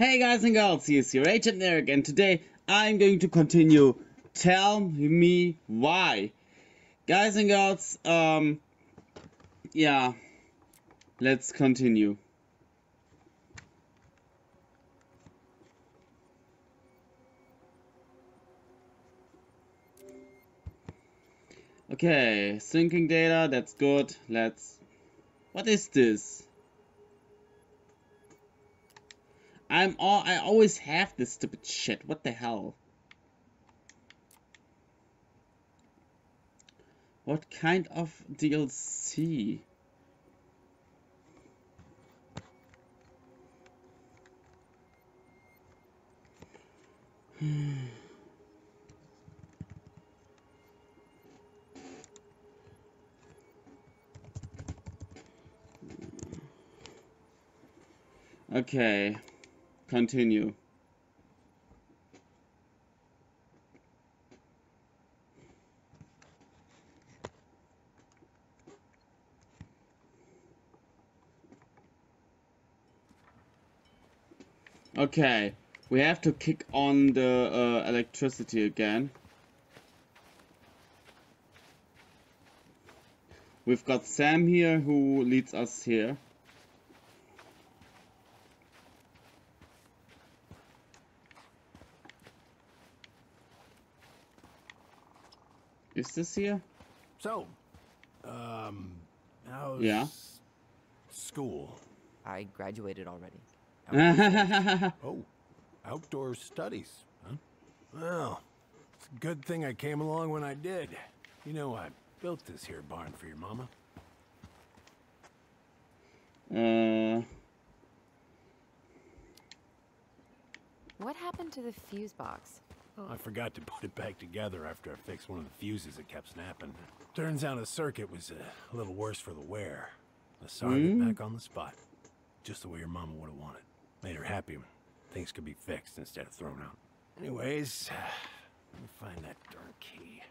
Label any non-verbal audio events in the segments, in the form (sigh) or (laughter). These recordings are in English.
Hey guys and girls, here's your Achampnator and today I'm going to continue Tell Me Why. Guys and girls, um, yeah, let's continue. Okay, syncing data, that's good. Let's... What is this? I'm all... I always have this stupid shit. What the hell? What kind of DLC? (sighs) Okay, continue. Okay, we have to kick on the uh, electricity again. We've got Sam here who leads us here. Is this here? So, um, how's Yeah. school? I graduated already. (laughs) Oh, outdoor studies, huh? Well, it's a good thing I came along when I did. You know, I built this here barn for your mama. uh, What happened to the fuse box? Oh, I forgot to put it back together after I fixed one of the fuses that kept snapping. Turns out the circuit was uh, a little worse for the wear. I started it back on the spot. Just the way your mama would have wanted. Made her happy when things could be fixed instead of thrown out. Anyways, (sighs) let me find that darn key.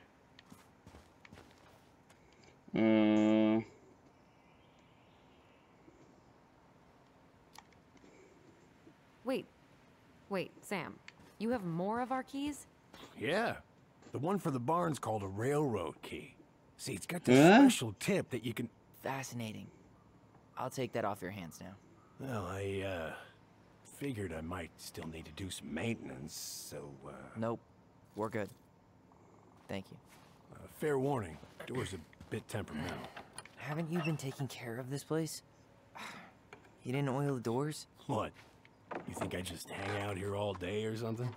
uh, Wait, wait, Sam. You have more of our keys? Yeah, the one for the barn's called a railroad key. See, it's got this Huh? special tip that you can... Fascinating. I'll take that off your hands now. Well, I, uh, figured I might still need to do some maintenance, so, uh, Nope. We're good. Thank you. uh fair warning, door's a bit temperamental. Haven't you been taking care of this place? (sighs) You didn't oil the doors? What? You think I just hang out here all day or something?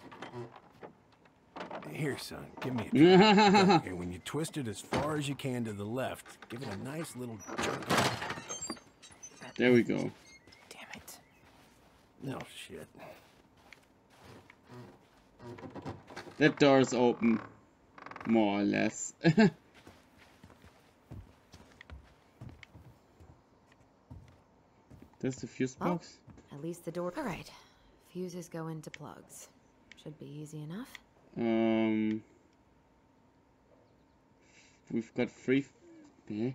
Here, son, give me a try. (laughs) okay, when you twist it as far as you can to the left, give it a nice little jerk. there we go. Damn it. No shit. That door's open. More or less. That's the fuse Well, box? At least the door. All right. Fuses go into plugs. Should be easy enough. Um, we've got three. Yeah.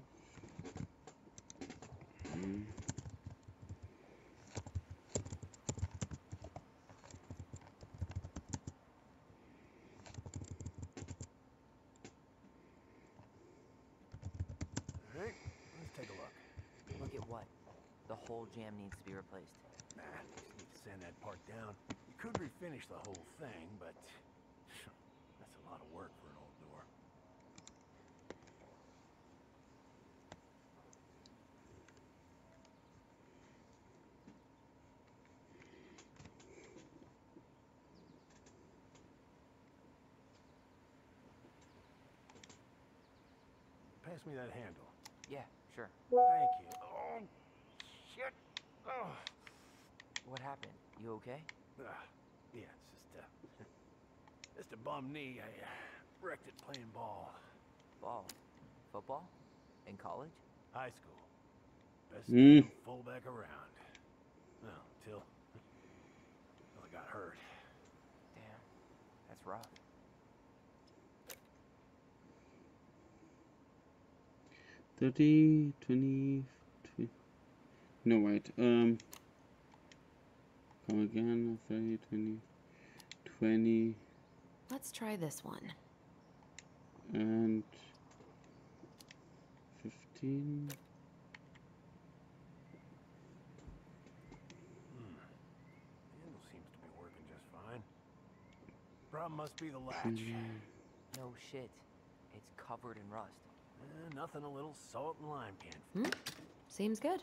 Alright, let's take a look. Look at what? The whole jam needs to be replaced. Nah, just need to sand that part down. You could refinish the whole thing, but (sighs) that's a lot of work for an old door. Pass me that handle. Yeah, sure. Thank you. Oh. What happened? You okay? Uh, yeah, it's just uh, just a bum knee. I uh, wrecked it playing ball. Ball. Football? In college? High school. Best Mm. fullback around. Well, till, till I got hurt. Damn. That's rough. Thirty, twenty, twenty. No, wait. Um, Come again, 30, 20, 20, Let's try this one. and 15. Handle seems to be working just fine. Problem must be the latch. No shit. It's covered in rust. Eh, nothing a little salt and lime can't. Hmm? Seems good.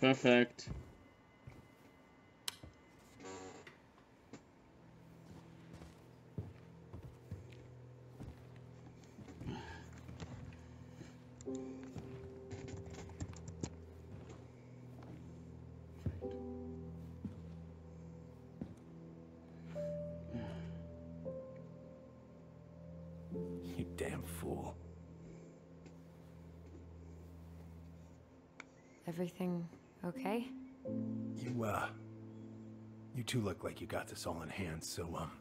Perfect. Everything okay? You, uh... You two look like you got this all in hand, so, um...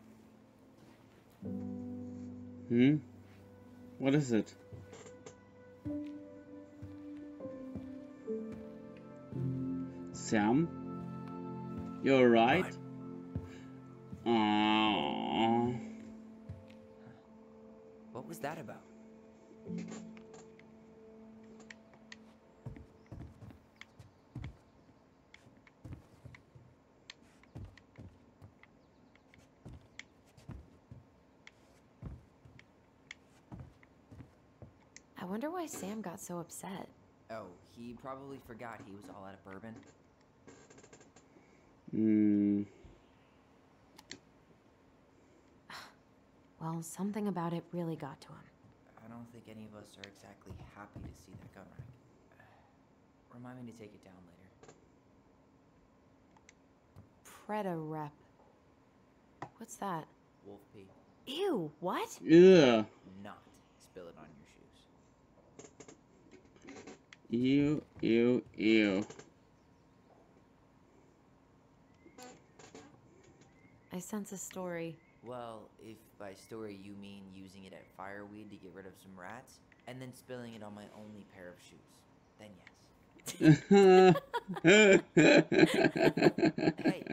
Hmm? What is it? Sam? You're right? Got so upset. Oh, he probably forgot he was all out of bourbon. Hmm. (sighs) Well, something about it really got to him. I don't think any of us are exactly happy to see that gun rack. (sighs) Remind me to take it down later. Preda rep. What's that? Wolf pee. Ew, what? Ugh. Not spill it on your shoes. Ew, ew, ew. I sense a story. Well, if by story you mean using it at fireweed to get rid of some rats, and then spilling it on my only pair of shoes, then yes. (laughs) Hey,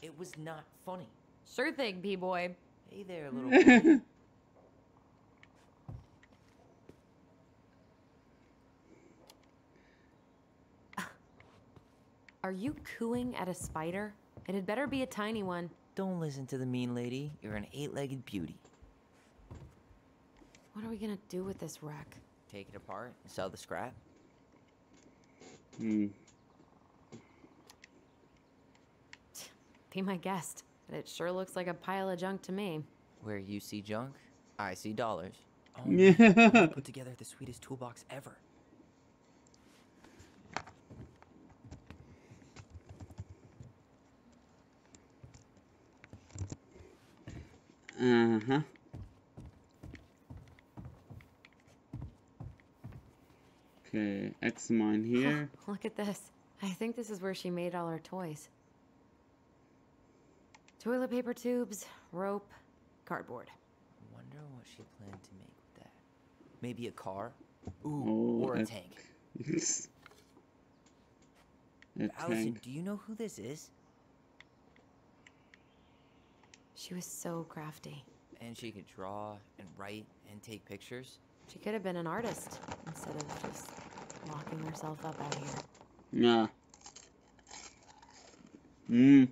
it was not funny. Sure thing, P-boy. Hey there, little boy. (laughs) Are you cooing at a spider? It had better be a tiny one. Don't listen to the mean lady. You're an eight-legged beauty. What are we gonna do with this wreck? Take it apart and sell the scrap. hmm. Be my guest. But it sure looks like a pile of junk to me. Where you see junk, I see dollars. (laughs) Oh, Yeah. put together the sweetest toolbox ever. Uh huh. Okay, X mine (laughs) here. Look at this. I think this is where she made all her toys. Toilet paper tubes, rope, cardboard. I wonder what she planned to make with that. Maybe a car? Ooh, Oh, or a a- tank. (laughs) A Alyson, tank. do you know who this is? She was so crafty. And she could draw and write and take pictures. She could have been an artist instead of just locking herself up out here. Yeah. Hmm.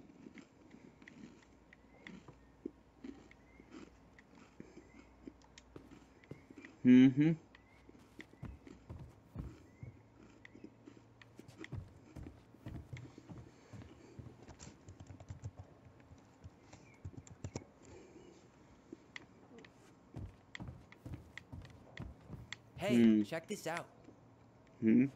Mm-hmm. Hey, Hmm. check this out. Hmm.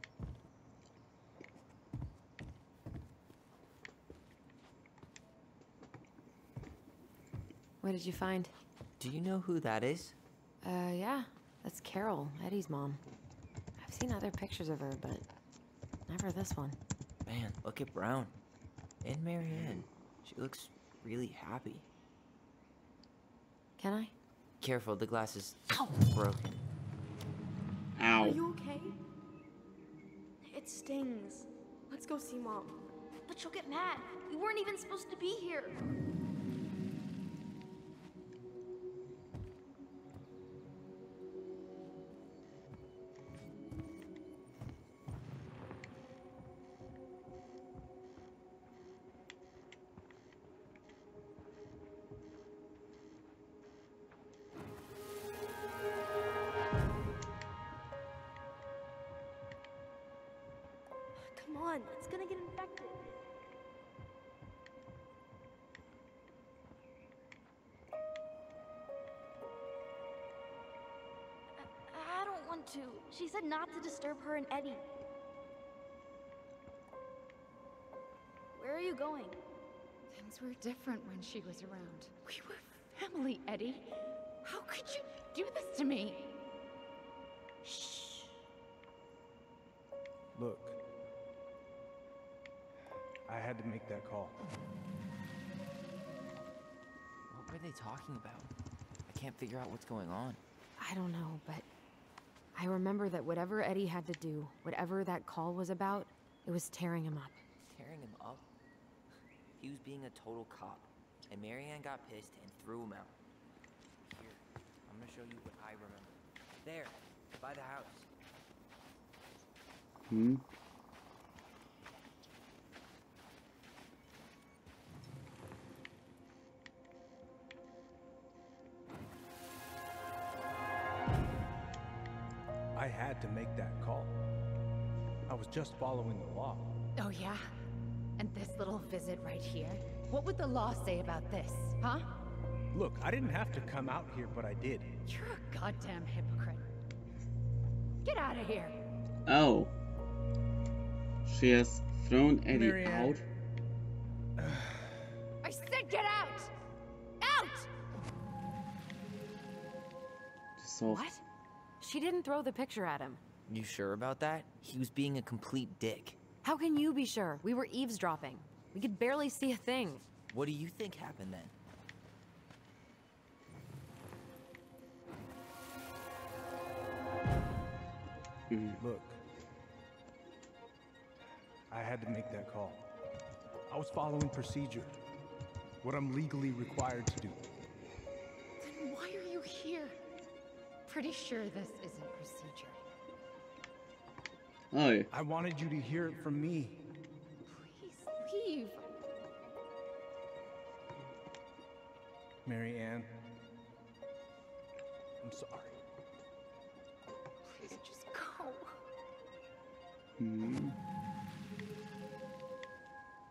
What did you find? Do you know who that is? Uh, yeah. That's Carol, Eddie's mom. I've seen other pictures of her, but never this one. Man, look at Brown. And Mary-Ann. She looks really happy. Can I? Careful, the glass is Ow! broken. Ow. Are you okay? It stings. Let's go see mom. But she'll get mad. We weren't even supposed to be here. Come on, it's gonna get infected. I, I don't want to. She said not to disturb her and Eddie. Where are you going? Things were different when she was around. We were family, Eddie. How could you do this to me? Shh. Look. I had to make that call. What were they talking about? I can't figure out what's going on. I don't know, but I remember that whatever Eddie had to do, whatever that call was about, it was tearing him up. Tearing him up? He was being a total cop, and Mary-Ann got pissed and threw him out. Here, I'm gonna show you what I remember. There, by the house. Hmm. Had to make that call. I was just following the law. Oh, yeah? And this little visit right here? What would the law say about this, huh? Look, I didn't have to come out here, but I did. You're a goddamn hypocrite. Get out of here. Oh. She has thrown Eddie Mary-Ann. out. (sighs) I said get out! Out! So What? She didn't throw the picture at him. You sure about that? He was being a complete dick. How can you be sure? We were eavesdropping. We could barely see a thing. What do you think happened then? Mm, look. I had to make that call. I was following procedure. What I'm legally required to do. Pretty sure this isn't procedure. Oh. I wanted you to hear it from me. Please leave. Mary-Ann. I'm sorry. Please just go. Hmm.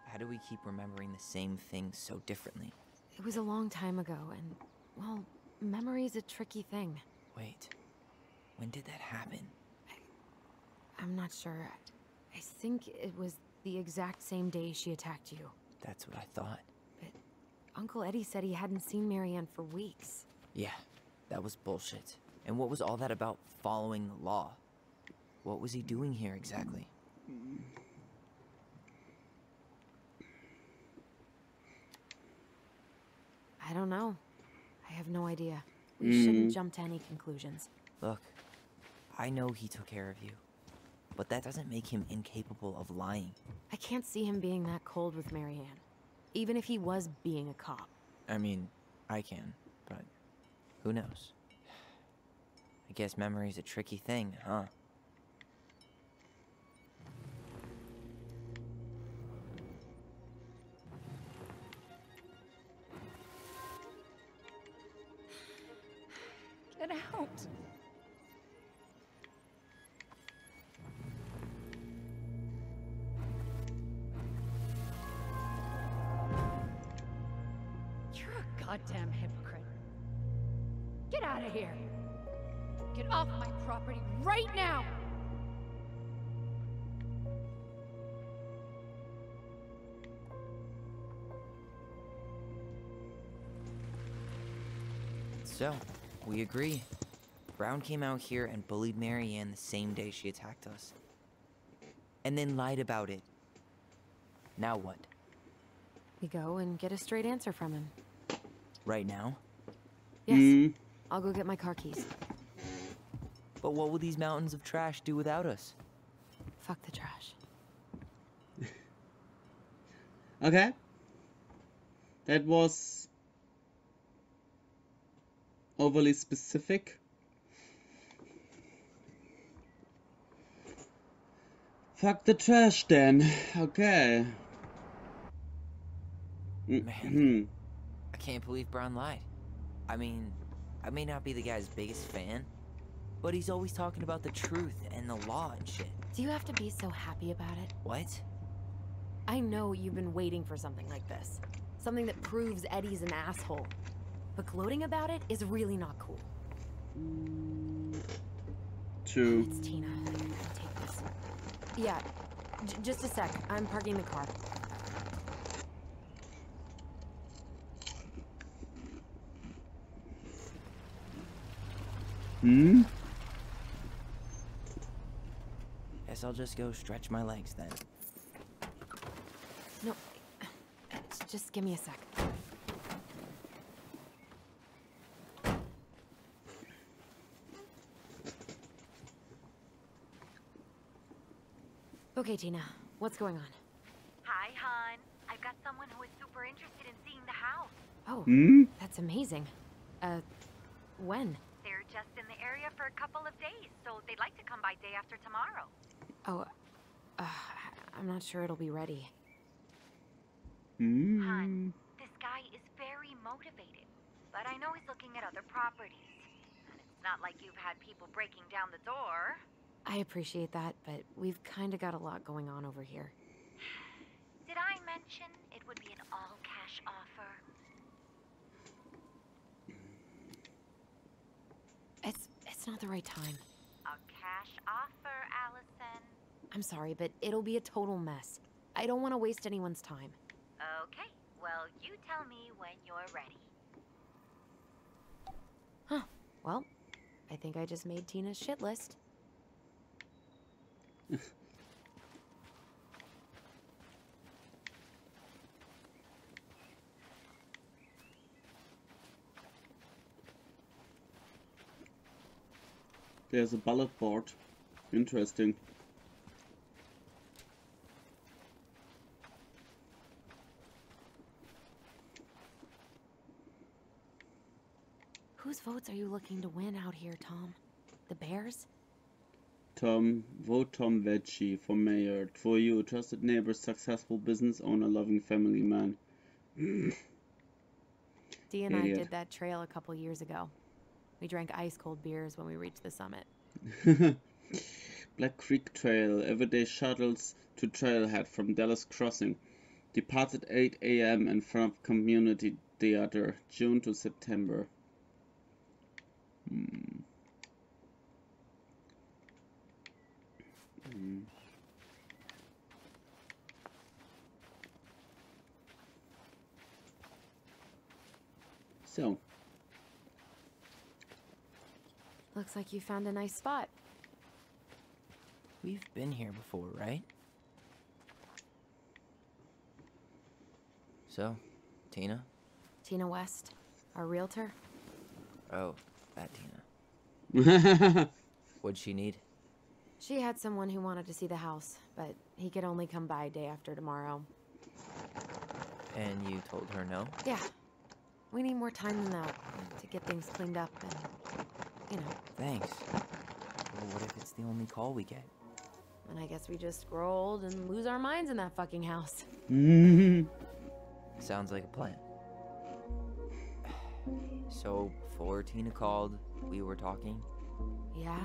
How do we keep remembering the same things so differently? It was a long time ago, and, well, memory's a tricky thing. Wait, when did that happen? I, I'm not sure. I think it was the exact same day she attacked you. That's what I thought. But Uncle Eddie said he hadn't seen Mary-Ann for weeks. Yeah, that was bullshit. And what was all that about following the law? What was he doing here exactly? I don't know. I have no idea. We shouldn't mm. jump to any conclusions. Look, I know he took care of you, but that doesn't make him incapable of lying. I can't see him being that cold with Mary-Ann. Even if he was being a cop. I mean, I can, but who knows? I guess memory's a tricky thing, huh? Get out. You're a goddamn hypocrite. Get out of here. Get off my property right now. So, we agree. Brown came out here and bullied Mary-Ann the same day she attacked us. And then lied about it. Now what? We go and get a straight answer from him. Right now? Yes, Hmm. I'll go get my car keys. But what will these mountains of trash do without us? Fuck the trash. (laughs) Okay. That was overly specific. Fuck the trash then. Okay. Mhm. I can't believe Brown lied. I mean, I may not be the guy's biggest fan, but he's always talking about the truth and the law and shit. Do you have to be so happy about it? What? I know you've been waiting for something like this. Something that proves Eddie's an asshole. But gloating about it is really not cool. True. It's Tina. I can take this. Yeah, j- just a sec. I'm parking the car. Hmm? Guess I'll just go stretch my legs then. No, (sighs) just give me a sec. Okay, Tina, what's going on? Hi, hon. I've got someone who is super interested in seeing the house. Oh, Hmm? that's amazing. Uh, when? They're just in the area for a couple of days, so they'd like to come by day after tomorrow. Oh, uh, I'm not sure it'll be ready. Hmm? Hun, this guy is very motivated, but I know he's looking at other properties. And it's not like you've had people breaking down the door. I appreciate that, but we've kind of got a lot going on over here. Did I mention it would be an all-cash offer? It's it's not the right time. A cash offer, Alyson. I'm sorry, but it'll be a total mess. I don't want to waste anyone's time. Okay, well, you tell me when you're ready. Huh. Well, I think I just made Tina's shit list. There's a ballot board. Interesting. Whose votes are you looking to win out here, Tom? The Bears? Tom, vote Tom Vecchi for mayor. For you, trusted neighbor, successful business owner, loving family man. (clears throat) Dee and I did that trail a couple years ago. We drank ice cold beers when we reached the summit. (laughs) Black Creek Trail, everyday shuttles to Trailhead from Delos Crossing. Departs at 8 a.m. in front of Community Theater, June to September. Hmm. Hmm. So, Looks like you found a nice spot. We've been here before, right? So, Tina? Tina West, our realtor. Oh, that Tina. (laughs) What'd she need? She had someone who wanted to see the house, but he could only come by day after tomorrow. And you told her no? Yeah. We need more time than that to get things cleaned up and, you know, Thanks. Well, what if it's the only call we get? and I guess we just grow old and lose our minds in that fucking house. (laughs) Sounds like a plan. (sighs) So, before Tina called, we were talking. Yeah?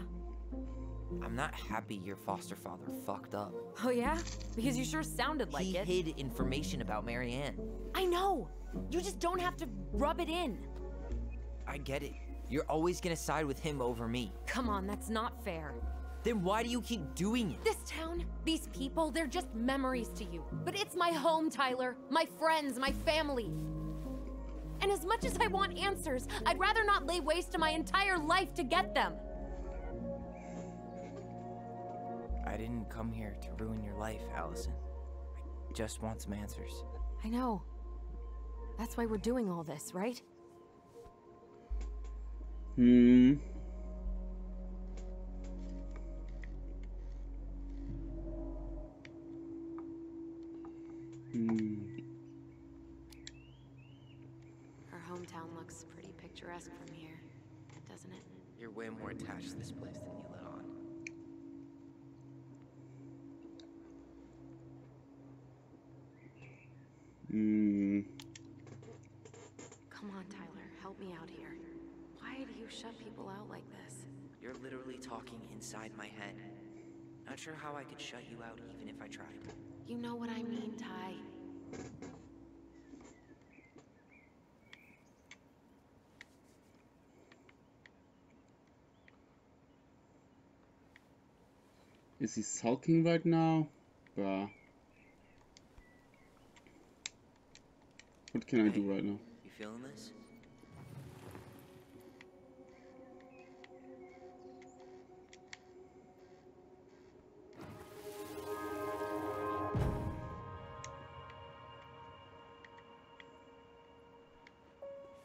I'm not happy your foster father fucked up. Oh yeah? Because you sure sounded like he it. hid information about Mary-Ann. I know! You just don't have to rub it in. I get it. You're always gonna side with him over me. Come on, that's not fair. Then why do you keep doing it? This town, these people, they're just memories to you. But it's my home, Tyler. My friends, my family. And as much as I want answers, I'd rather not lay waste to my entire life to get them. come here to ruin your life, Alyson. I just want some answers. I know. That's why we're doing all this, right? Hmm. Hmm. Our hometown looks pretty picturesque from here, doesn't it? You're way more attached to this place than you love. On. Hmm. Come on, Tyler, help me out here. Why do you shut people out like this? You're literally talking inside my head. Not sure how I could shut you out even if I tried. You know what I mean, Ty. Is he sulking right now? Bruh. What can I do right now? You feeling this?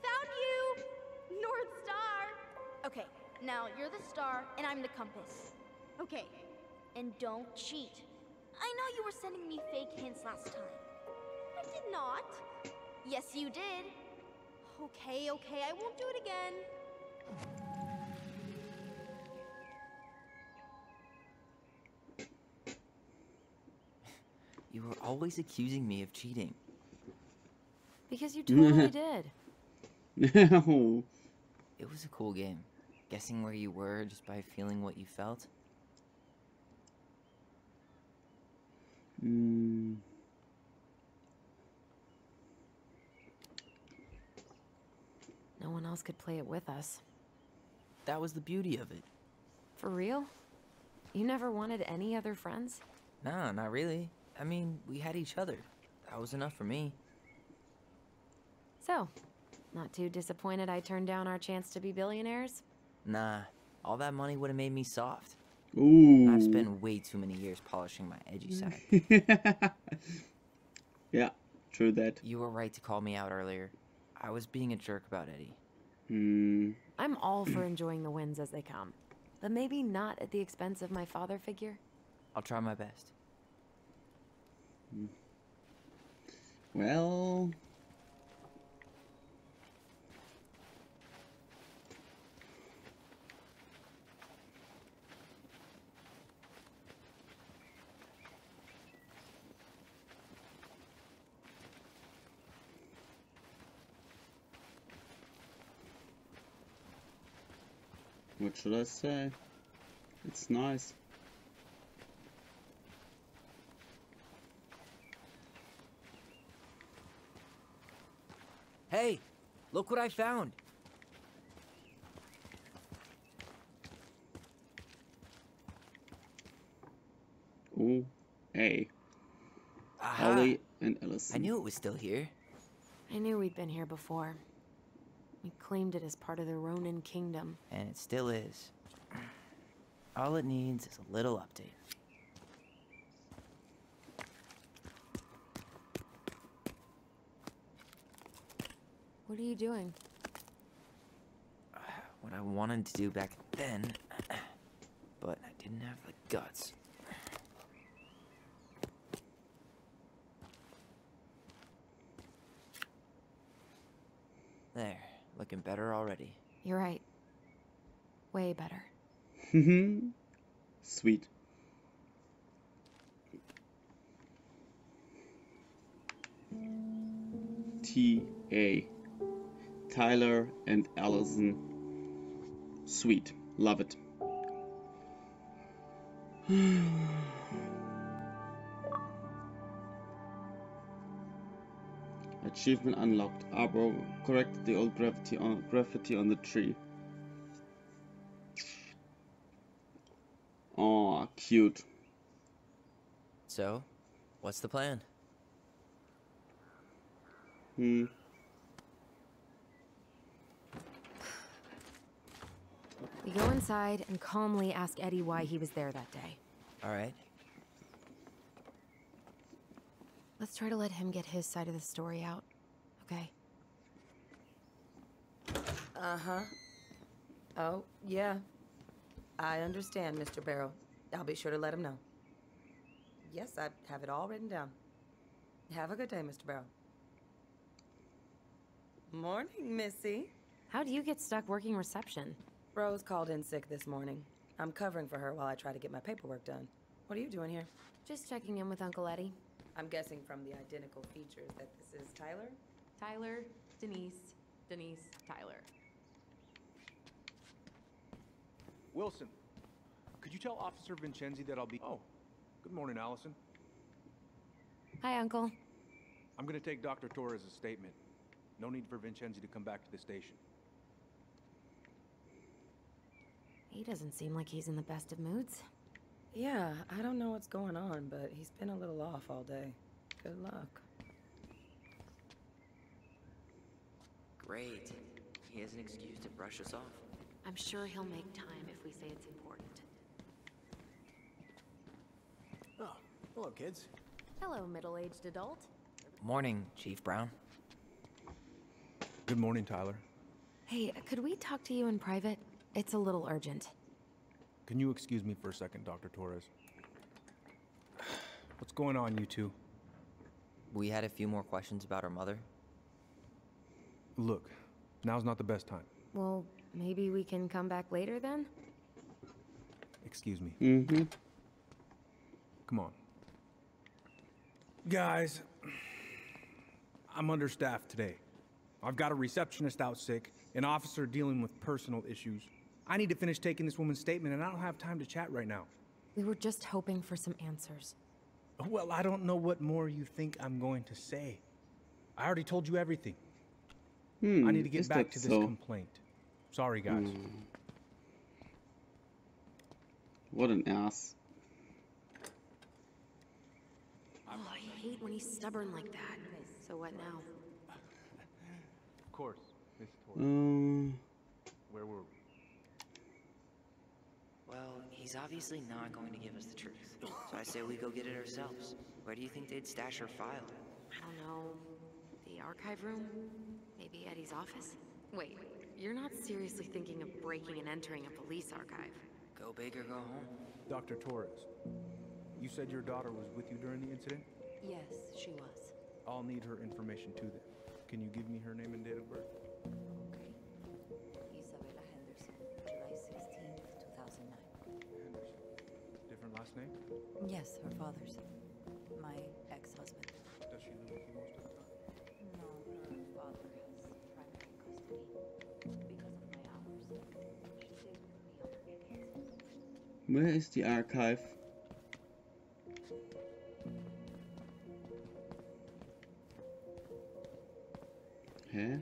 Found you! North Star! Okay, now you're the star and I'm the compass. Okay, and don't cheat. I know you were sending me fake hints last time. I did not. Yes, you did. Okay, okay, I won't do it again. You were always accusing me of cheating. Because you totally (laughs) did. No. It was a cool game. Guessing where you were just by feeling what you felt. Hmm. No one else could play it with us. That was the beauty of it. For real? You never wanted any other friends? Nah, not really. I mean, we had each other. That was enough for me. So, not too disappointed I turned down our chance to be billionaires? Nah, all that money would have made me soft. Ooh. I've spent way too many years polishing my edgy side. (laughs) yeah, true that. You were right to call me out earlier. I was being a jerk about Eddie. Hmm. I'm all for enjoying the wins as they come. But maybe not at the expense of my father figure? I'll try my best. Well. What should I say? It's nice. Hey, look what I found. Ooh, hey. Aha! Ellie and Ellison. I knew it was still here. I knew we'd been here before. Claimed it as part of the Ronan kingdom. And it still is. All it needs is a little update. What are you doing? (sighs) What I wanted to do back then, (clears throat) but I didn't have the guts. There, looking better already. You're right. Way better. Mm-hmm. Sweet. T A. Tyler and Alyson. Sweet. Love it. (sighs) (sighs) Achievement unlocked. Arbor corrected the old graffiti on graffiti on the tree. Oh, cute. So, what's the plan? Hmm. We go inside and calmly ask Eddie why he was there that day. Alright, Let's try to let him get his side of the story out. Okay? Uh-huh. Oh, yeah. I understand, Mr. Barrow. I'll be sure to let him know. Yes, I have it all written down. Have a good day, Mr. Barrow. Morning, Missy. How'd you get stuck working reception? Rose called in sick this morning. I'm covering for her while I try to get my paperwork done. What are you doing here? Just checking in with Uncle Eddie. I'm guessing from the identical features that this is Tyler? Tyler, Denise, Denise, Tyler. Wilson, could you tell Officer Vincenzi that I'll be. Oh, good morning, Alyson. Hi, Uncle. I'm gonna take Dr. Torres' statement. No need for Vincenzi to come back to the station. He doesn't seem like he's in the best of moods. Yeah, I don't know what's going on, but he's been a little off all day. Good luck. Great. He has an excuse to brush us off. I'm sure he'll make time if we say it's important. Oh, hello, kids. Hello, middle-aged adult. Morning, Chief Brown. Good morning, Tyler. Hey, could we talk to you in private? It's a little urgent. Can you excuse me for a second, Dr. Torres? What's going on, you two? We had a few more questions about our mother. Look, now's not the best time. Well, maybe we can come back later then? Excuse me. Mm-hmm. Come on. Guys, I'm understaffed today. I've got a receptionist out sick, an officer dealing with personal issues. I need to finish taking this woman's statement, and I don't have time to chat right now. We were just hoping for some answers. Well, I don't know what more you think I'm going to say. I already told you everything. Hmm, I need to get back to this so? complaint. Sorry, guys. Hmm. What an ass. Oh, I hate when he's stubborn like that. So what now? Of course, Miss Torres. Um, Where were we? Well, he's obviously not going to give us the truth. So I say we go get it ourselves. Where do you think they'd stash her file? I don't know. The archive room? Maybe Eddie's office? Wait, you're not seriously thinking of breaking and entering a police archive? Go big or go home. Dr. Torres, you said your daughter was with you during the incident? Yes, she was. I'll need her information too then. Can you give me her name and date of birth? Last name? Yes, her father's. My ex-husband. Does she live with most of the time? No, her father has primary custody. Because of my hours, she stays with me on her weekends. where is the archive? Hä?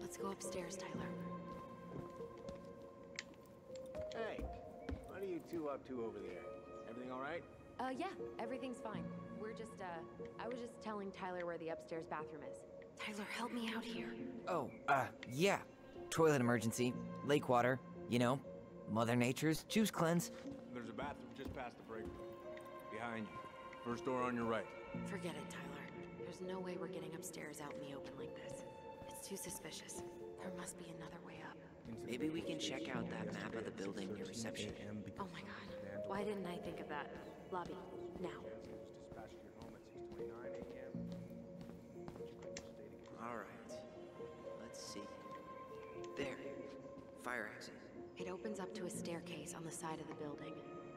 Let's go upstairs, Tyler. What you two up to over there? Everything all right? Uh, yeah, everything's fine. We're just, uh, I was just telling Tyler where the upstairs bathroom is. Tyler, help me out here. Oh, uh, yeah. Toilet emergency, lake water, you know, Mother Nature's juice cleanse. There's a bathroom just past the break room. Behind you. First door on your right. Forget it, Tyler. There's no way we're getting upstairs out in the open like this. It's too suspicious. There must be another way up. Maybe we can check out that map of the building near reception. Oh my god. Why didn't I think of that? Lobby, now. Dispatched to your home at 6:29 a.m. All right. Let's see. There. Fire exit. It opens up to a staircase on the side of the building,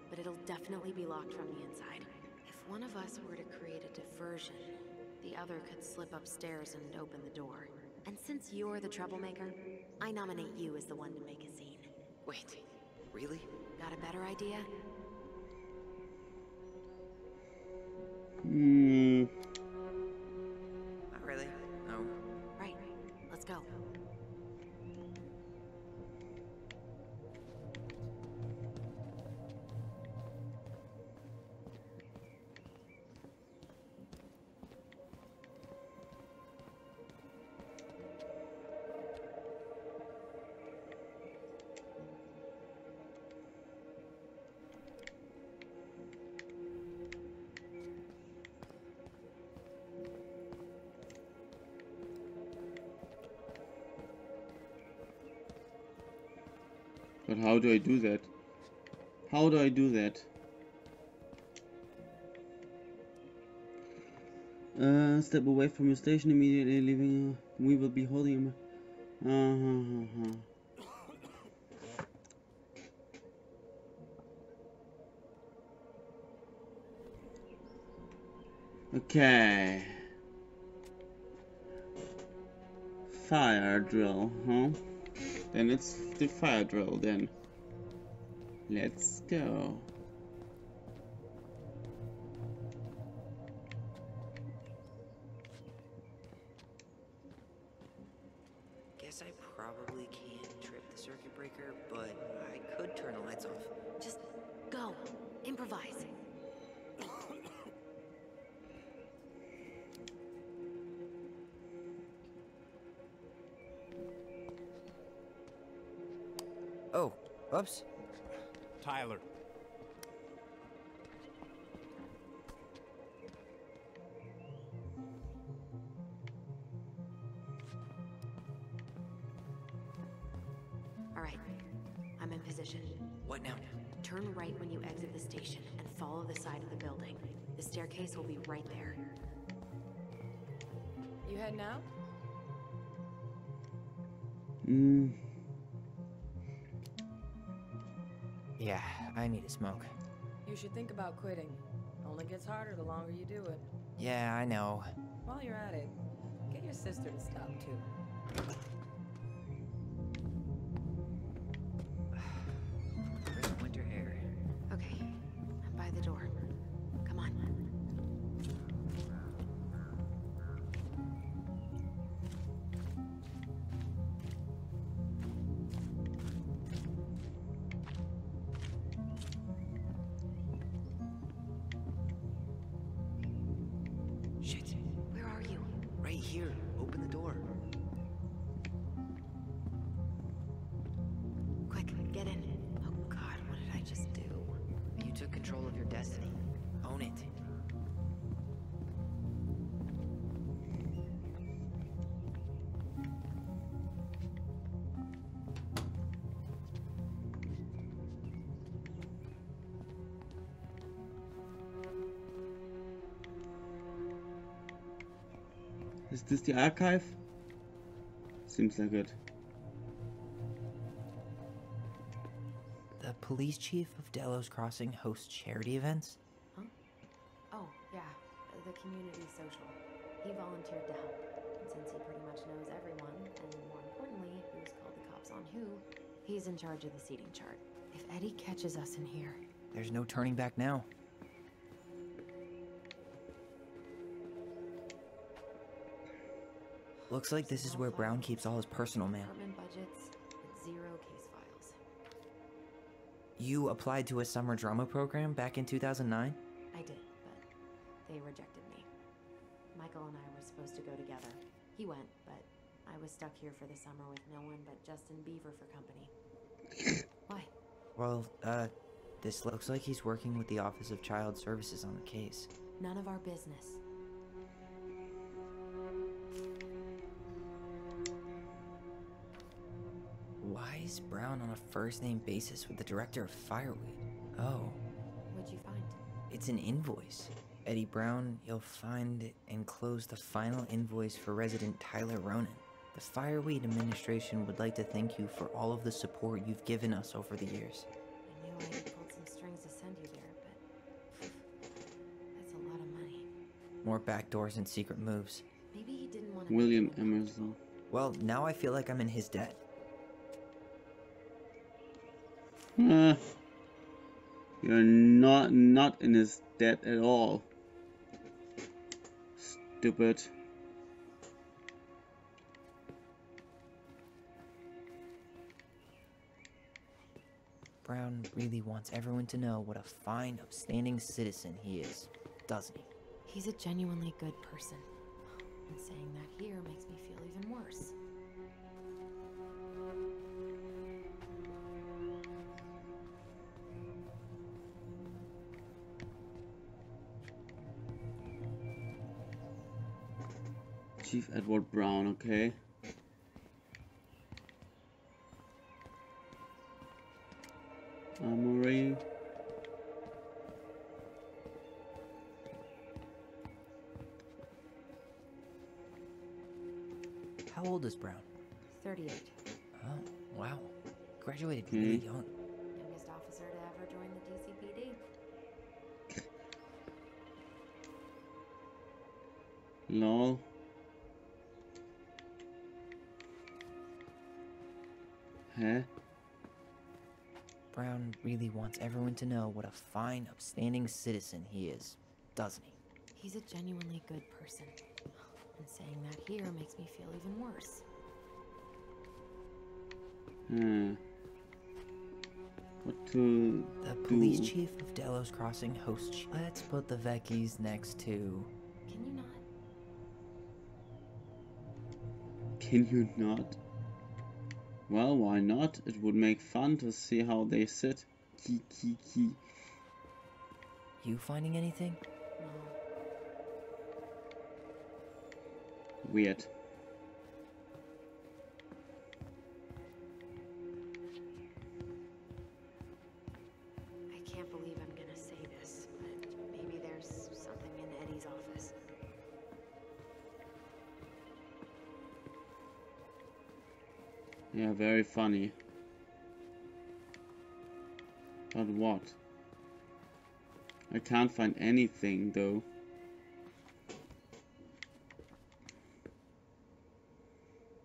but it'll definitely be locked from the inside. If one of us were to create a diversion, the other could slip upstairs and open the door. And since you're the troublemaker, I nominate you as the one to make a scene. Wait. Really? Got a better idea? Hmm. But how do I do that? How do I do that? Uh, step away from your station immediately, leaving. Uh, we will be holding him. Uh huh. Okay. Fire drill, huh? Then it's the fire drill then. Let's go. Right. I'm in position. What now? Turn right when you exit the station and follow the side of the building. The staircase will be right there. You head now? Mm, Yeah, I need a smoke. You should think about quitting. Only gets harder the longer you do it. Yeah, I know. While you're at it, get your sister to stop too. This the archive? Seems like it. The police chief of Delos Crossing hosts charity events? Huh? Oh, yeah. The community social. He volunteered to help. And since he pretty much knows everyone, and more importantly, who's called the cops on who, he's in charge of the seating chart. If Eddie catches us in here, There's no turning back now. Looks like this is where Brown keeps all his personal mail. department budgets, zero case files. You applied to a summer drama program back in 2009? I did, but they rejected me. Michael and I were supposed to go together. He went, but I was stuck here for the summer with no one but Justin Beaver for company. (coughs) Why? Well, uh, this looks like he's working with the Office of Child Services on the case. None of our business. Why Brown on a first name basis with the director of Fireweed? Oh, What'd you find? it's an invoice. Eddie Brown, you'll find enclosed the final invoice for resident Tyler Ronan. The Fireweed administration would like to thank you for all of the support you've given us over the years. I knew I had pulled some strings to send you there, but that's a lot of money. More backdoors and secret moves. Maybe he didn't want to. William Emerson. Well, now I feel like I'm in his debt. Uh, you're not not in his debt at all. Stupid. Brown really wants everyone to know what a fine, upstanding citizen he is, doesn't he? He's a genuinely good person. And saying that here makes me feel even worse. Chief Edward Brown, okay. Armory. How old is Brown? 38. Oh, wow. Graduated really Hmm. young. Youngest officer to ever join the DCPD. Lol. Huh? Brown really wants everyone to know what a fine, upstanding citizen he is, doesn't he? He's a genuinely good person. And saying that here makes me feel even worse. Hmm. What to The police do? chief of Delos Crossing hosts. ch- Let's put the Vecchies next to. Can you not? Can you not? Well, why not? It would make fun to see how they sit. Key, key, key. You finding anything? No. Weird. Very funny. But what? I can't find anything though.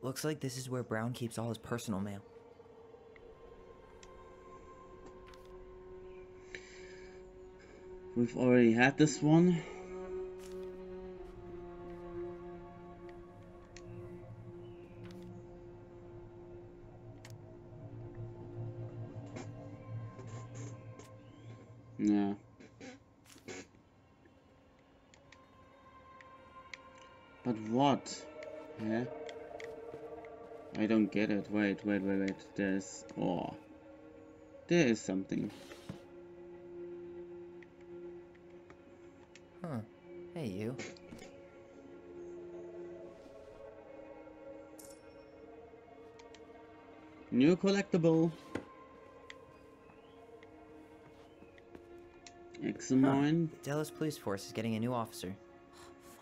Looks like this is where Brown keeps all his personal mail. We've already had this one. Wait, wait, wait, wait. There's... Oh. There is something. Huh. Hey, you. New collectible. Examine. Delos Police Force is getting a new officer.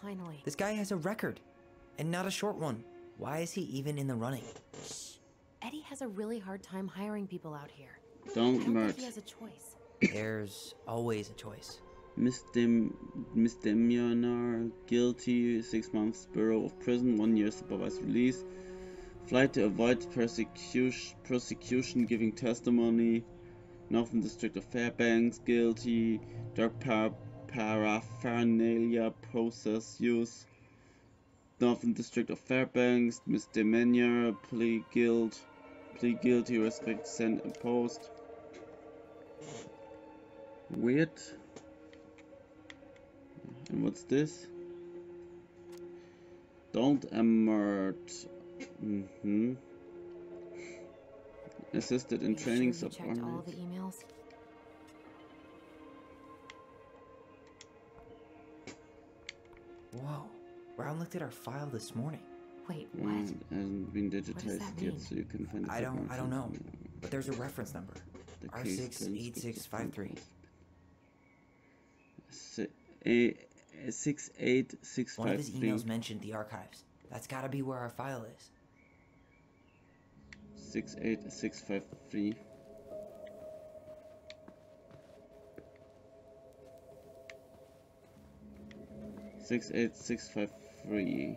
Finally. This guy has a record, and not a short one. Why is he even in the running? Eddie has a really hard time hiring people out here. Don't don't think merge. he has a choice. There's always a choice. Misdem misdemeanor, guilty, six months Bureau of Prison, one year supervised release. Flight to avoid persecution, prosecution, giving testimony. Northern District of Fairbanks, guilty. Drug par paraphernalia process use. Northern District of Fairbanks, misdemeanor, plea guilt, plea guilty, respect sent imposed. Weird. And what's this? Don't emerge. Mm-hmm. Assisted in training sure you all the emails? Whoa. Brown looked at our file this morning. Wait, what? hasn't been does digitized that yet, mean? so you can find. the I don't- I don't know. But there's a reference number. The case R68653. Si- a- a six eight six One of five his three emails mentioned the archives. That's gotta be where our file is. six eight six five three. Six eight six five three.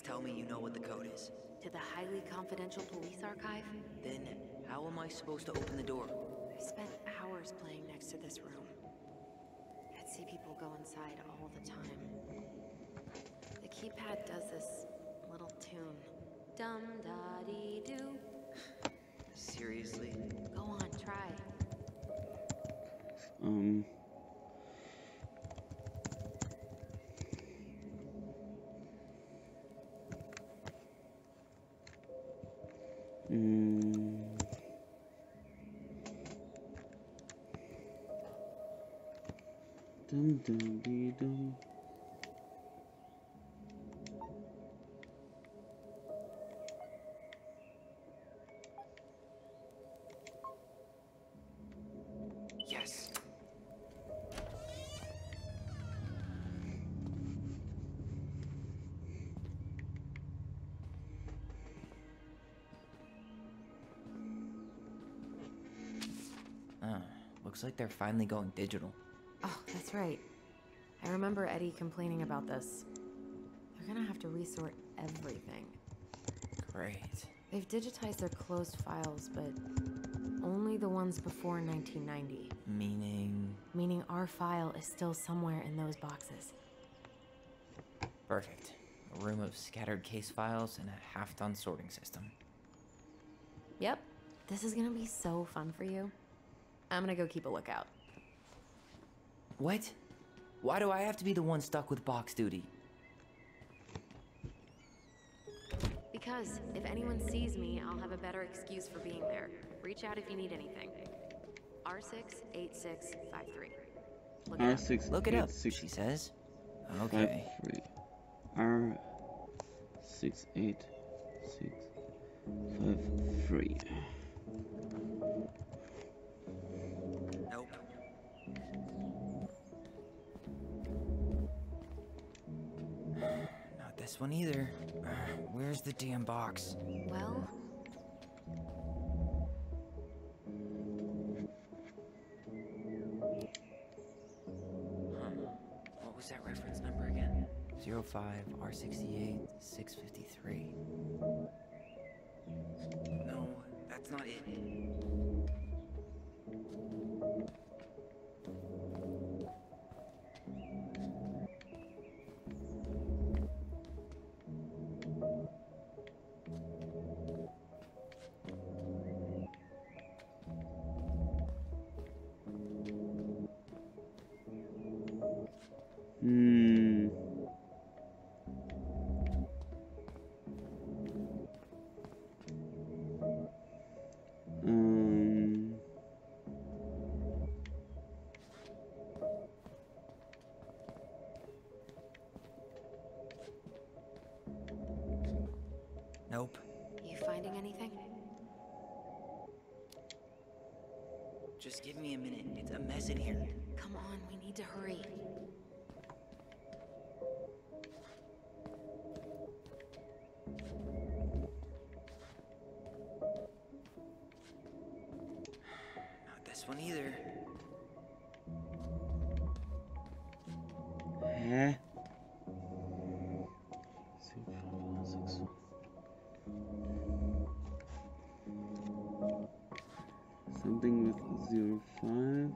Please tell me you know what the code is. To the highly confidential police archive? Then, how am I supposed to open the door? I spent hours playing next to this room. I'd see people go inside all the time. The keypad does this little tune. Dum da dee doo. Seriously? Go on, try. Um. Dum dum dee dum. Yes. Ah, looks like they're finally going digital. That's right. I remember Eddie complaining about this. They're gonna have to resort everything. Great. They've digitized their closed files, but only the ones before 1990. Meaning. Meaning our file is still somewhere in those boxes. Perfect. A room of scattered case files and a half done sorting system. Yep. This is gonna be so fun for you. I'm gonna go keep a lookout. What? Why do I have to be the one stuck with box duty? Because if anyone sees me, I'll have a better excuse for being there. Reach out if you need anything. R68653. Look R6 it up. Look it up, she says. Okay. R68653. This one either. (sighs) Where's the damn box? Well, What was that reference number again? 05 R68 653. No, that's not it. Nope. you finding anything? Just give me a minute. It's a mess in here. Come on, we need to hurry. Not this one either. Something with zero five.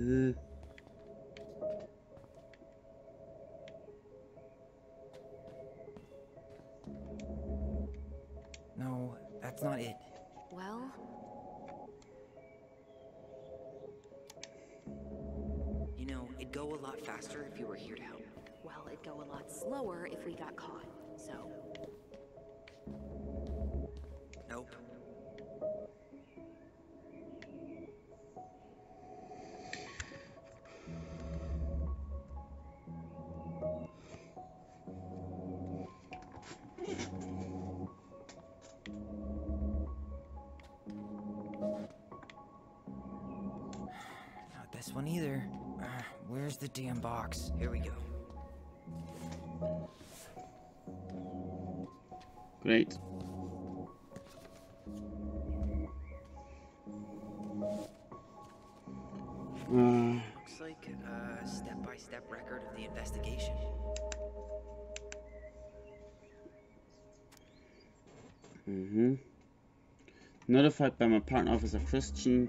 Uh, that's not it. Well, You know, it'd go a lot faster if you were here to help. well, it'd go a lot slower if we got caught. So, one either. Uh, where's the damn box? Here we go. great. Uh, Looks like a step-by-step record of the investigation. Mm-hmm. Notified by my partner officer Christian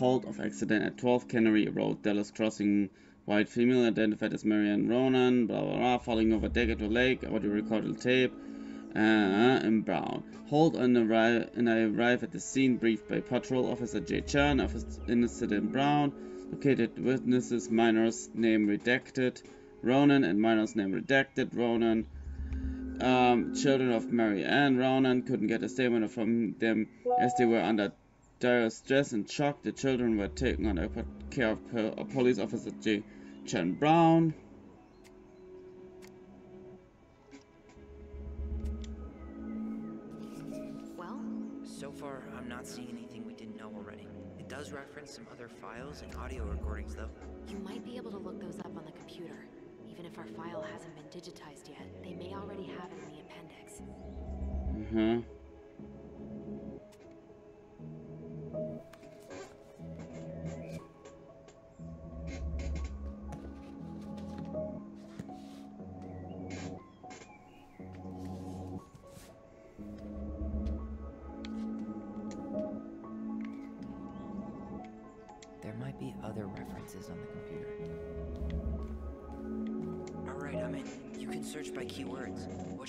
Holt of accident at 12 Cannery Road, Delos Crossing. White female identified as Mary-Ann Ronan, blah blah blah, falling over deck into lake, audio recorded tape, uh, in brown. Holt and, arri- and I arrive at the scene, briefed by Patrol Officer J. Chan, officer innocent in brown, located witnesses, minors, name redacted, Ronan and minors, name redacted, Ronan. Um, children of Mary-Ann Ronan couldn't get a statement from them as they were under dire stress and shock. The children were taken under po- care of po- police officer J. Chen Brown. well, So far, far, I'm not seeing anything we didn't know already. It does reference some other files and audio recordings, though. You might be able to look those up on the computer. Even if our file hasn't been digitized yet, they may already have it in the appendix. Uh-huh.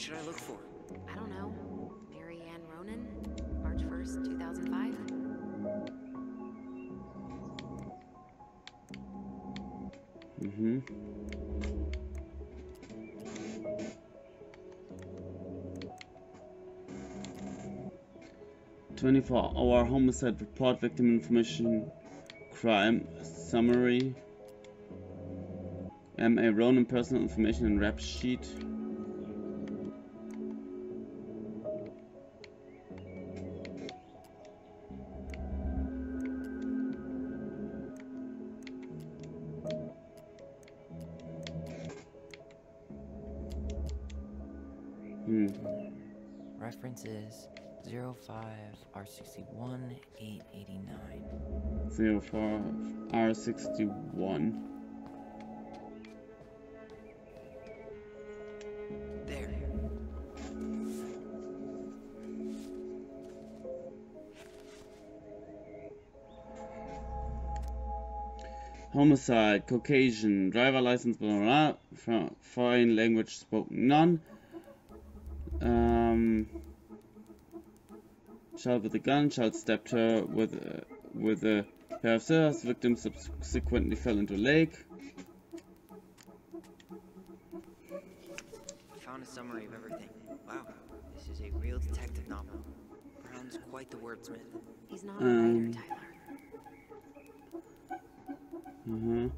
Should I look for? I don't know. Mary Ann Ronan? March 1st, 2005? Mm-hmm. Twenty-four hour homicide report victim information crime summary M.A. Ronan personal information and rap sheet Zero four R sixty one. There. Homicide, Caucasian, driver license, blah, blah, blah, foreign language spoken none. Um, child with a gun, child stabbed her with a, with a pair of scissors, victim subsequently fell into a lake. Found a summary of everything. Wow, this is a real detective novel. Brown's quite the wordsmith. He's not a Um, writer, Tyler. Uh-huh.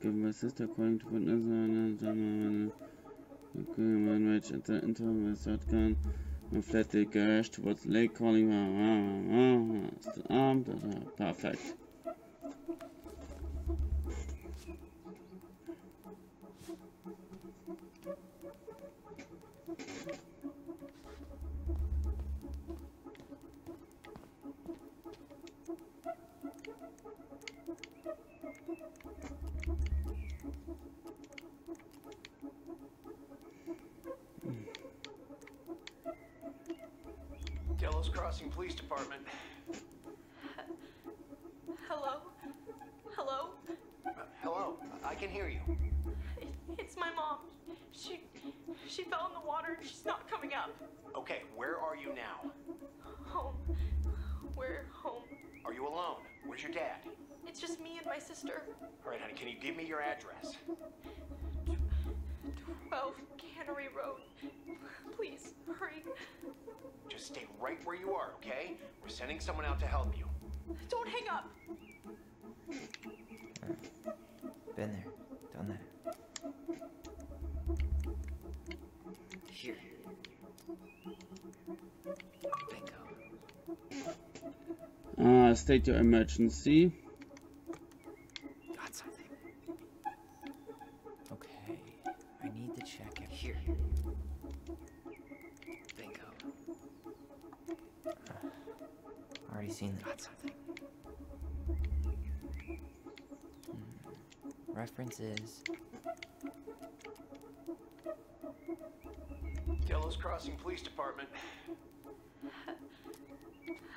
Given my sister according to witness, man rage at the interval with shotgun and fled the garage towards lake calling uh, Perfect. Delos Crossing Police Department. Hello? Hello? Uh, hello, I can hear you. It- It's my mom. She she fell in the water and she's not coming up. Okay, where are you now? Home. We're home. Are you alone? Where's your dad? It's just me and my sister. All right, honey, can you give me your address? 12 Cannery Road. Please, hurry. Just stay right where you are, okay? We're sending someone out to help you. Don't hang up. Been there, done that. Here. Bingo. Uh, state your emergency. Got something. Okay, I need to check it. Here. Bingo. Uh, already seen that. Got something. Hmm. References. Delos Crossing Police Department.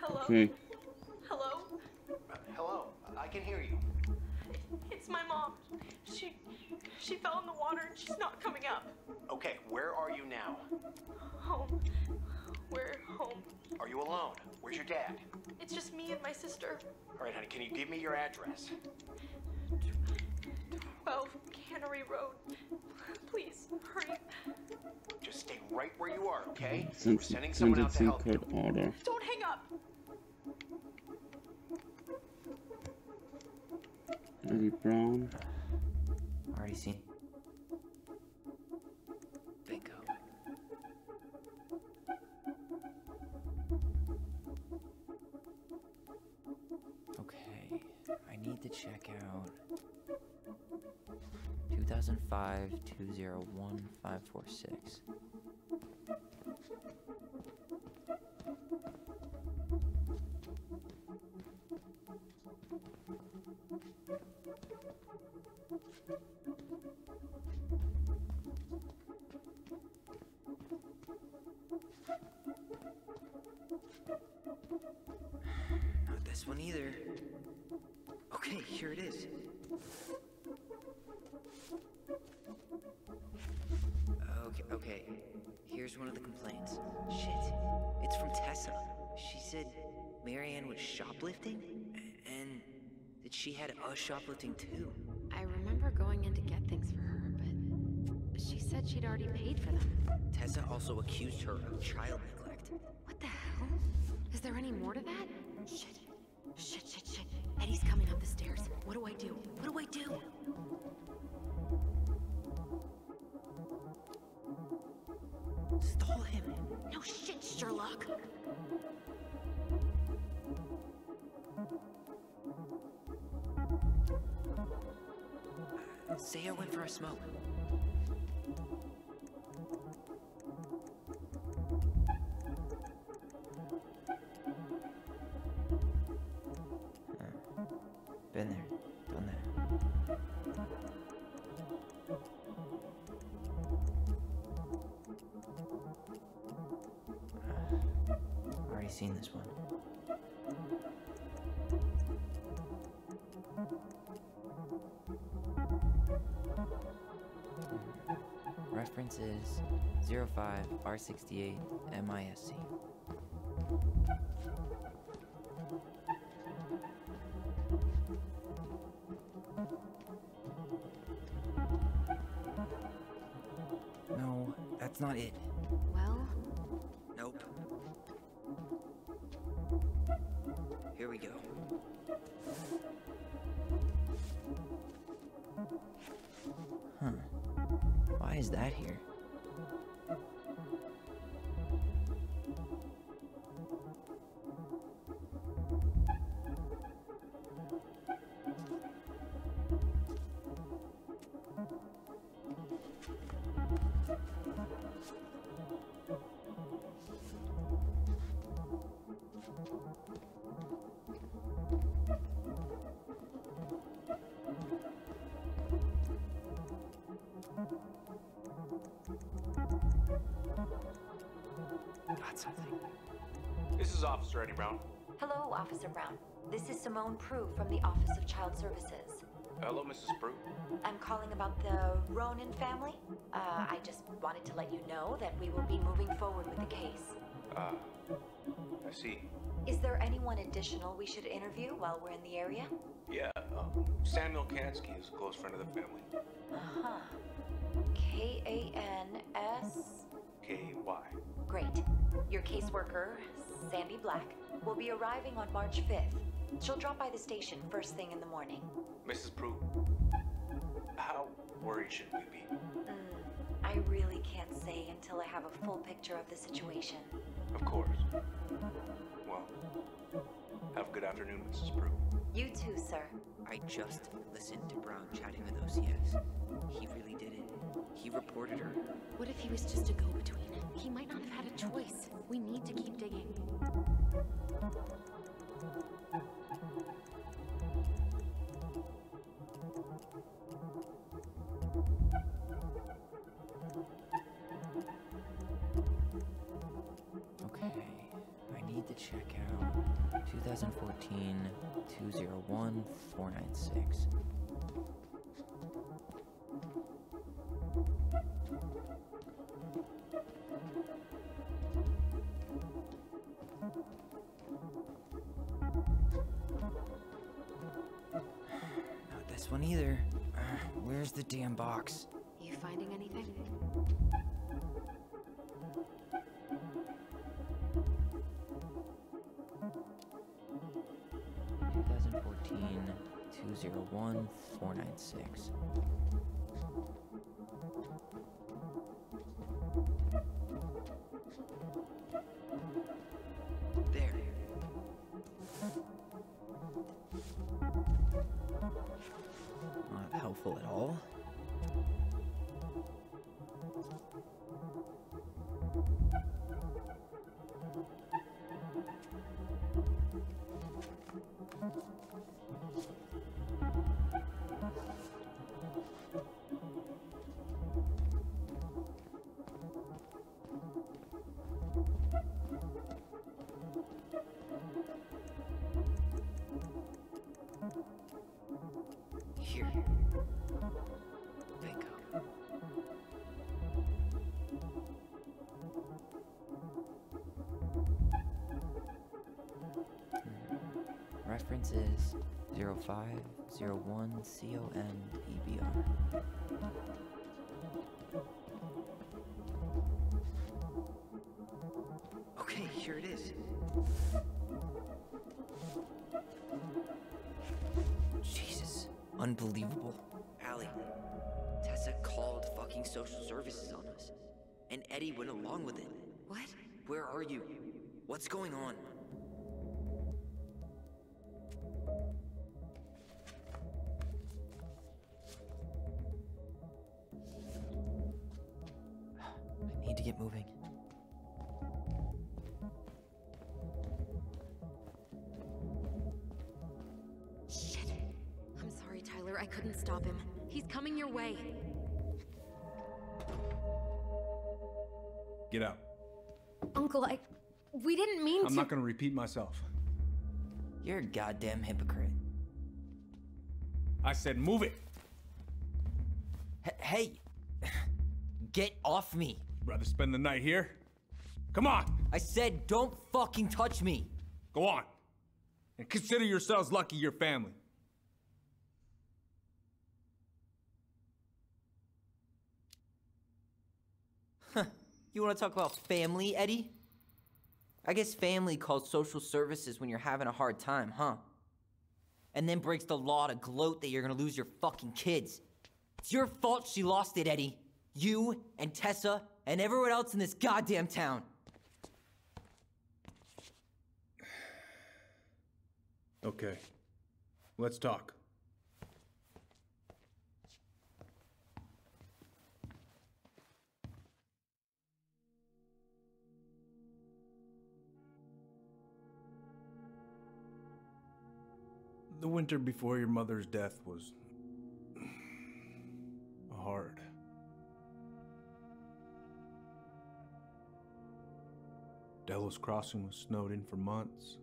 Hello? Okay. Hello? Uh, hello, I can hear you. It's my mom. She she fell in the water and she's not coming up. Okay, where are you now? Home. We're home. Are you alone? Where's your dad? It's just me and my sister. All right, honey, can you give me your address? 12 Cannery Road. Please, hurry. Just stay right where you are, okay? We're Send sending someone out to help you. order. Don't hang up. Maybe brown. Already seen. Bingo. Okay, I need to check out 2005 201 546. Not this one either. Okay, here it is. Okay, okay. Here's one of the complaints. Shit. It's from Tessa. She said Mary-Ann was shoplifting and that she had us shoplifting too. I remember going in to get things for her, but she said she'd already paid for them. Tessa also accused her of child neglect. What the hell? Is there any more to that? Shit. Shit, shit, shit. Eddie's coming up the stairs. What do I do? What do I do? Stall him. No shit, Sherlock. Say I went for a smoke. R68 MISC. No, that's not it. Well, Nope. Here we go. Huh. Why is that here? Got something. This is Officer Eddie Brown. Hello, Officer Brown. This is Simone Prue from the Office of Child Services. Hello, Mrs. Prue. I'm calling about the Ronan family. Uh, I just wanted to let you know that we will be moving forward with the case. Ah, I see. Is there anyone additional we should interview while we're in the area? Yeah, um, Samuel Kansky is a close friend of the family. Uh huh. K A N S. K-Y. Great. Your caseworker, Sandy Black, will be arriving on March 5th. She'll drop by the station first thing in the morning. Mrs. Prue, how worried should we be? Mm, I really can't say until I have a full picture of the situation. Of course. Well, have a good afternoon, Mrs. Prue. You too, sir. I just listened to Brown chatting with OCS. He really did it. He reported her. what if he was just a go-between? He might not have had a choice. We need to keep digging. Okay, I need to check out 2014 201 496. Either. Uh, where's the damn box? You finding anything? Two thousand fourteen two zero one four nine six. Helpful at all. Reference is 0501 COM EBR. Okay, here it is. Jesus. Unbelievable. Allie, Tessa called fucking social services on us. And Eddie went along with it. What? Where are you? What's going on? I need to get moving. Shit. I'm sorry, Tyler. I couldn't stop him. He's coming your way. Get out. Uncle, I. We didn't mean to I'm not gonna repeat myself. You're a goddamn hypocrite. I said move it. H- hey! Get off me! Rather spend the night here? Come on, I said don't fucking touch me! go on. And consider yourselves lucky you're family. You wanna talk about family, Eddie? I guess family calls social services when you're having a hard time, huh? And then breaks the law to gloat that you're gonna lose your fucking kids. It's your fault she lost it, Eddie. You and Tessa and everyone else in this goddamn town. Okay. Let's talk. The winter before your mother's death was hard. Delos Crossing was snowed in for months.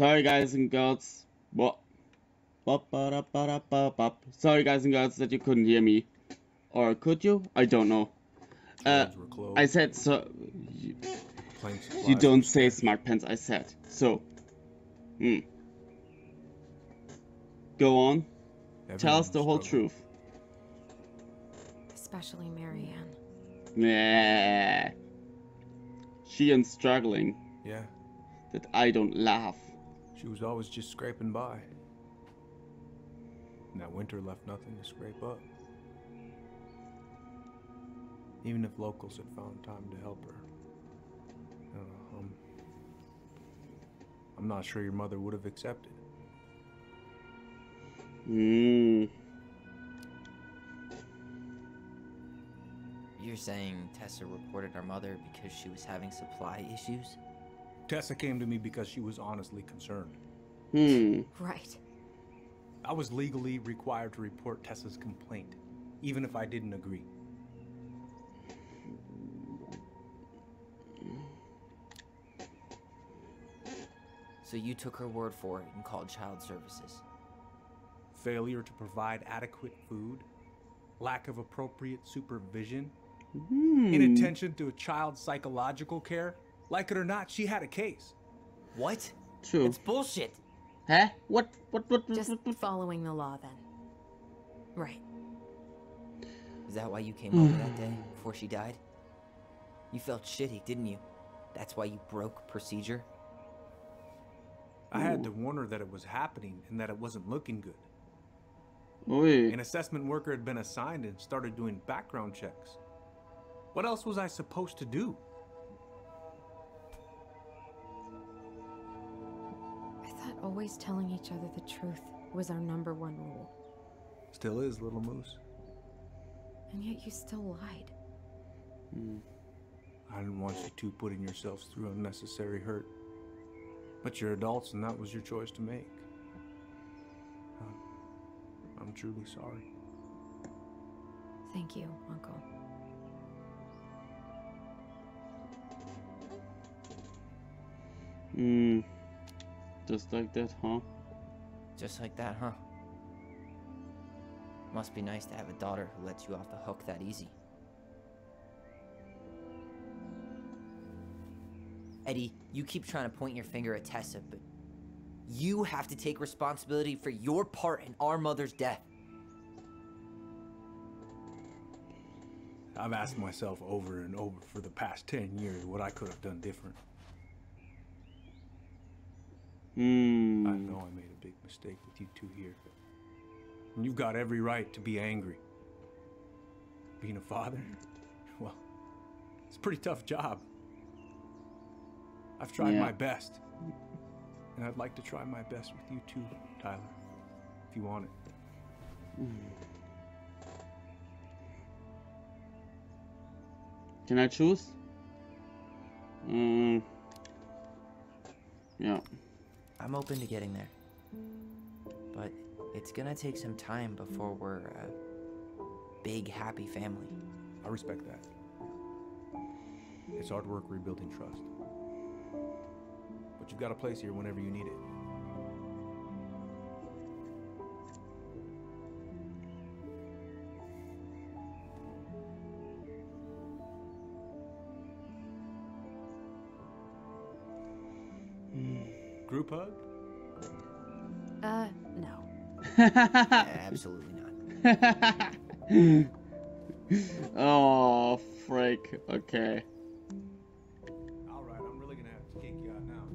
Sorry, guys and girls. What? Bop, ba, da, ba, da, ba, bop. Sorry, guys and girls, that you couldn't hear me. Or could you? I don't know. Uh, roads were closed. I said so. You, you don't say smart pants. I said so. Hmm. Go on. Tell us the whole struggling. truth. Especially Mary-Ann. Yeah. She and struggling Yeah, that I don't laugh. She was always just scraping by. And that winter left nothing to scrape up. Even if locals had found time to help her. Know, I'm, I'm not sure your mother would have accepted. Hmm. You're saying Tessa reported our mother because she was having supply issues? Tessa came to me because she was honestly concerned. Hmm. Right. I was legally required to report Tessa's complaint, even if I didn't agree. So you took her word for it and called child services. Failure to provide adequate food, lack of appropriate supervision, Hmm. inattention to a child's psychological care. Like it or not, she had a case. What? True. It's bullshit. Huh? What? What? What? what, Just what, what? following the law then. Right. Is that why you came over that day (sighs) before she died? You felt shitty, didn't you? That's why you broke procedure? I had to warn her that it was happening and that it wasn't looking good. Ui. An assessment worker had been assigned and started doing background checks. What else was I supposed to do? Always telling each other the truth was our number one rule. Still is, little moose. And yet you still lied. I didn't want you two putting yourselves through unnecessary hurt. But you're adults and that was your choice to make. I'm, I'm truly sorry. Thank you, Uncle. Hmm. Just like that, huh? Just like that, huh? Must be nice to have a daughter who lets you off the hook that easy. Eddie, you keep trying to point your finger at Tessa, but you have to take responsibility for your part in our mother's death. I've asked myself over and over for the past 10 years what I could have done different. Hmm. I know I made a big mistake with you two here. And you've got every right to be angry. Being a father? Well, it's a pretty tough job. I've tried Yeah. my best. And I'd like to try my best with you too, Tyler. If you want it. Can I choose? Mm. Yeah. I'm open to getting there. But it's gonna take some time before we're a big, happy family. I respect that. It's hard work rebuilding trust. But you've got a place here whenever you need it. Group hug? Uh, no. (laughs) Absolutely not. (laughs) oh, frick. Okay. All right, I'm really gonna have to kick you out now.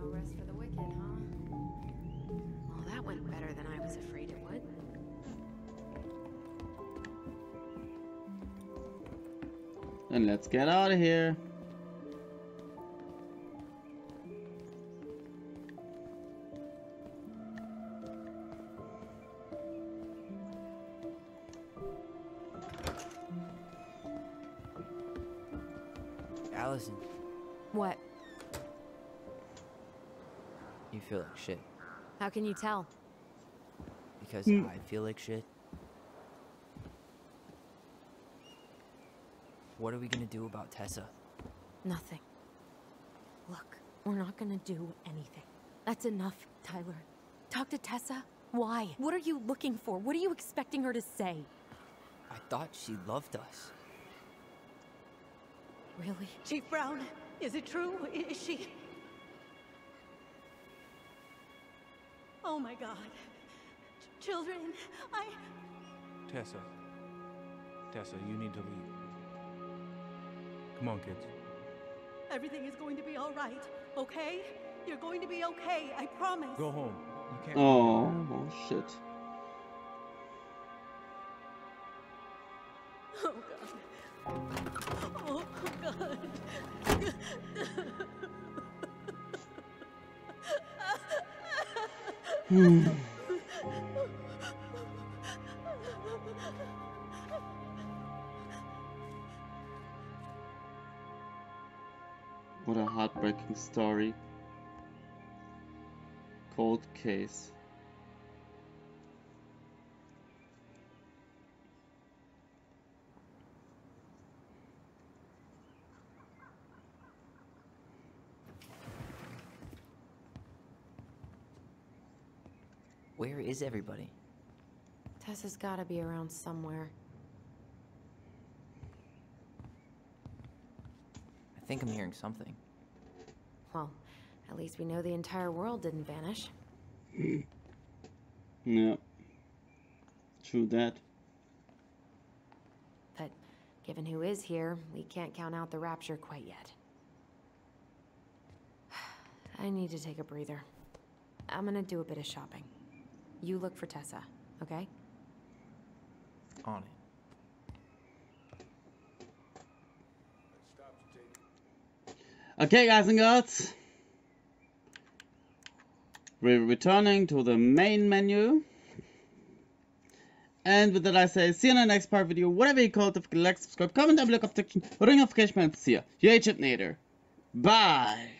No rest for the wicked, huh? Well, that went better than I was afraid it would. Then let's get out of here. How can you tell? Because Hmm. I feel like shit. What are we gonna do about Tessa? Nothing. Look, we're not gonna do anything. That's enough, Tyler. Talk to Tessa. Why? What are you looking for? What are you expecting her to say? I thought she loved us. Really? Chief Brown, is it true? Is she? Oh my god. Ch- children, I. Tessa. Tessa, you need to leave. Come on, kids. Everything is going to be alright, okay? You're going to be okay, I promise. Go home. You can't. Oh, oh shit. Oh god. Oh god. (laughs) (sighs) What a heartbreaking story. Cold case. Is everybody? Tessa's gotta be around somewhere. I think I'm hearing something. Well, at least we know the entire world didn't vanish. (clears throat) Yeah. True that. But given who is here, we can't count out the rapture quite yet. (sighs) I need to take a breather. I'm gonna do a bit of shopping. You look for Tessa, okay? On it. Okay, guys and girls. We're returning to the main menu. And with that I say, see you in the next part video, whatever you call it, if you like, subscribe, comment down below, section, ring notification bell, see ya. Your Achampnator. Bye!